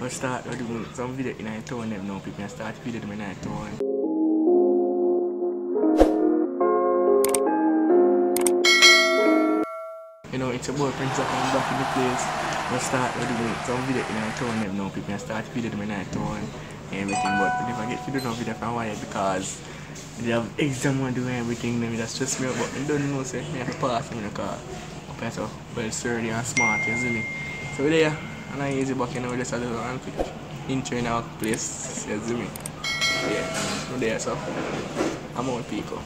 We'll start we'll do some video in a town them now. People can start video them in a town. You know, it's a boy Prince of I'm back in the place. We'll start we'll do some video in a town them now. People can start video them in a town and everything. But we never get to do no video a while because they have exam and do everything. Them that stress me out. But I don't know say me have to pass in the car. Up so well sturdy and smart, see me. So there and I back you know just a little and quick intro in our place, see me. Yeah, we're there so I'm out people.